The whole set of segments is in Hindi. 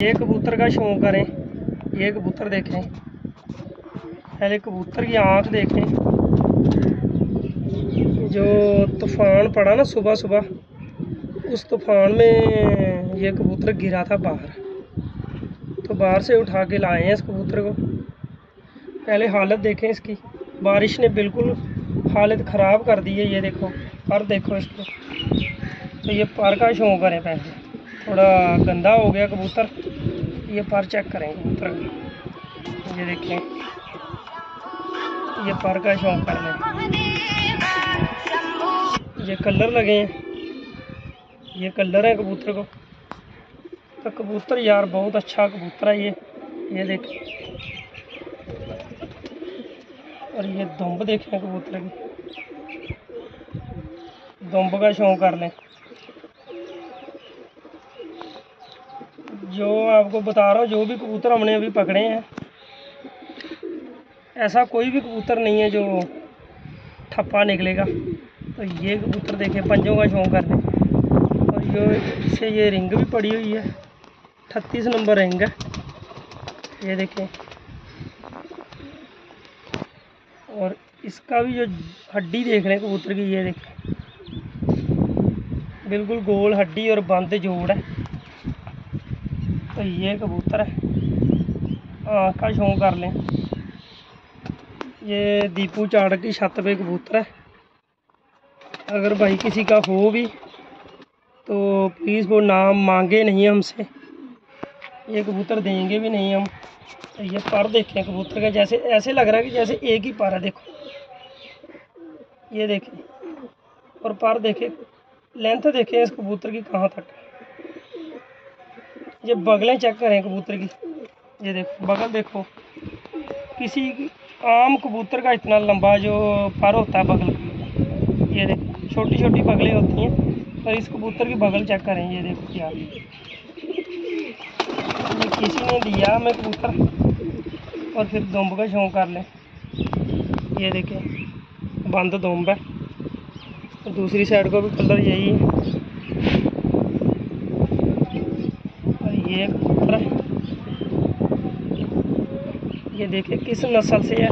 ये कबूतर का शौक करें। ये कबूतर देखें। पहले कबूतर की आँख देखें। जो तूफ़ान पड़ा ना सुबह सुबह, उस तूफ़ान में ये कबूतर गिरा था बाहर। तो बाहर से उठा के लाए हैं इस कबूतर को। पहले हालत देखें इसकी। बारिश ने बिल्कुल हालत ख़राब कर दी है, ये देखो। पर देखो इसको। तो ये पर का शौक करें पहले। थोड़ा गंदा हो गया कबूतर। ये पर चेक करें कबूतर ये देखें ये पर का शौक कर लें ये कलर लगे हैं। ये कलर है कबूतर को। तो कबूतर यार बहुत अच्छा कबूतर है ये। ये देखें और ये दुम्ब देखें कबूतर की। दुम्ब का शौक कर लें जो आपको बता रहा हूँ, जो भी कबूतर हमने अभी पकड़े हैं, ऐसा कोई भी कबूतर नहीं है जो ठप्पा निकलेगा। तो ये कबूतर देखे, पंजों का शौक कर और जो इससे ये रिंग भी पड़ी हुई है। अठतीस नंबर रिंग है। ये देखें। और इसका भी जो हड्डी देख रहे हैं कबूतर की, ये देखें। बिल्कुल गोल हड्डी और बंद जोड़ है। तो ये कबूतर है। आँख का शौक कर लें। ये दीपू चाड़ की छत पे कबूतर है। अगर भाई किसी का हो भी तो प्लीज़ वो नाम मांगे नहीं हमसे। ये कबूतर देंगे भी नहीं हम। तो ये पर देखें कबूतर का, जैसे, ऐसे लग रहा है कि जैसे एक ही पर है, देखो। ये देखें। और पर देखें। लेंथ देखें इस कबूतर की कहाँ तक है। ये बगलें चेक करें कबूतर की। ये देखो, बगल देखो। किसी आम कबूतर का इतना लंबा जो पर होता है बगल ये देखो छोटी छोटी बगलें होती हैं और इस कबूतर की बगल चेक करें। ये देखो क्या। ये किसी ने दिया हमें कबूतर, और फिर दुम्ब का शौक कर लें। ये देखें, बंद दुम्ब है। दूसरी साइड को भी कलर यही है। ये कबूतर ये देखिए किस नस्ल से है।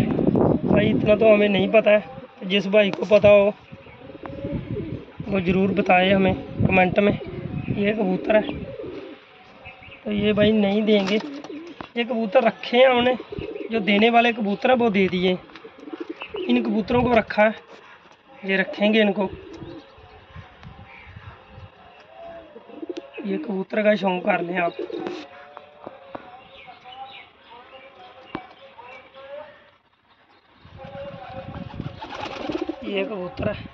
भाई, इतना तो हमें नहीं पता है। जिस भाई को पता हो, वो ज़रूर बताए हमें कमेंट में। ये कबूतर है। तो ये भाई नहीं देंगे। ये कबूतर रखे हैं हमने जो देने वाले कबूतर है, वो दे दिए। इन कबूतरों को रखा है। ये रखेंगे इनको। ये कबूतर का शौक कर लें आप। ये कबूतर है।